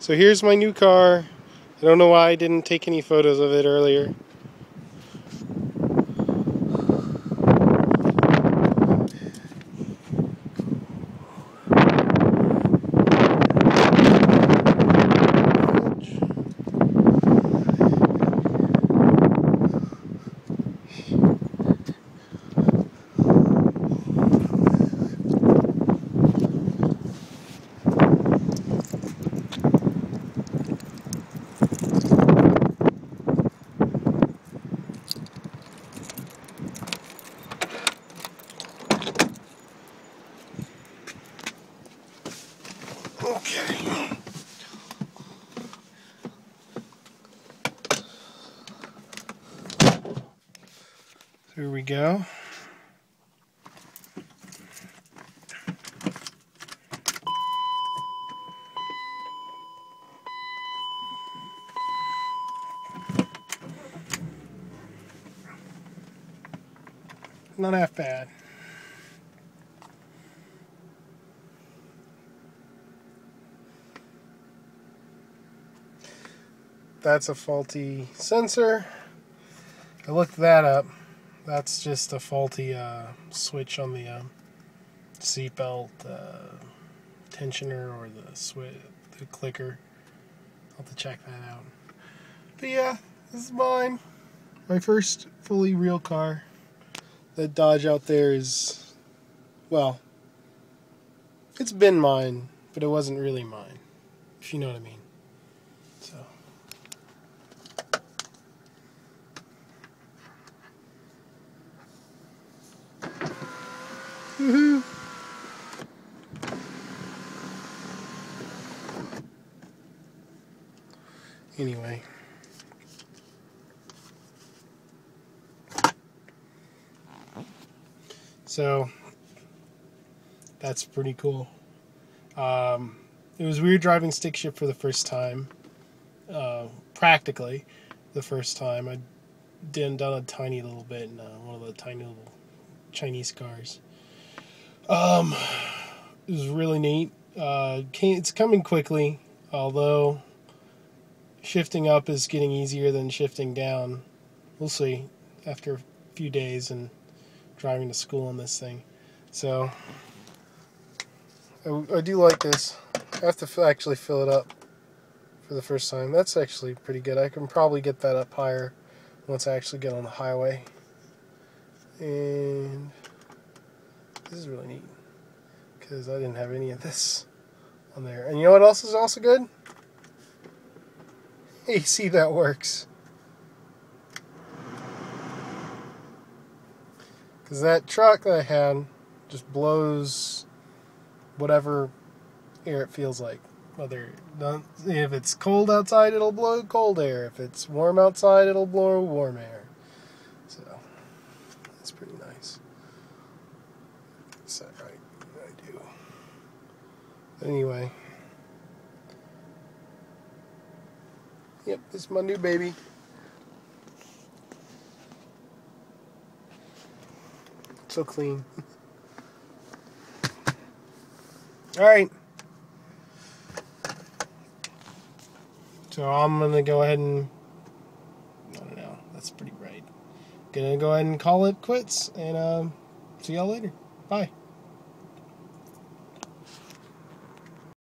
So here's my new car. I don't know why I didn't take any photos of it earlier. Here we go. Not half bad. that's a faulty sensor. I looked that up. That's just a faulty uh, switch on the uh, seatbelt uh, tensioner or the switch, the clicker. I'll have to check that out. But yeah, this is mine. My first fully real car. That Dodge out there is, well, it's been mine, but it wasn't really mine, if you know what I mean. So. Anyway. So, that's pretty cool. Um, it was weird driving stick shift for the first time. Uh, practically, the first time. I did done a tiny little bit in uh, one of the tiny little Chinese cars. Um, it was really neat. Uh, it's coming quickly, although shifting up is getting easier than shifting down. We'll see after a few days and driving to school on this thing. So I, I do like this. I have to actually fill it up for the first time. That's actually pretty good. I can probably get that up higher once I actually get on the highway. And this is really neat because I didn't have any of this on there. And you know what else is also good? AC that works. Because that truck that I had just blows whatever air it feels like. Whether if it's cold outside, it'll blow cold air. If it's warm outside, it'll blow warm air. So that's pretty nice. That right? I do. Anyway. Yep, this is my new baby. So clean. Alright. So I'm going to go ahead and... I don't know. That's pretty bright. Gonna go ahead and call it quits. And um, see y'all later. Bye.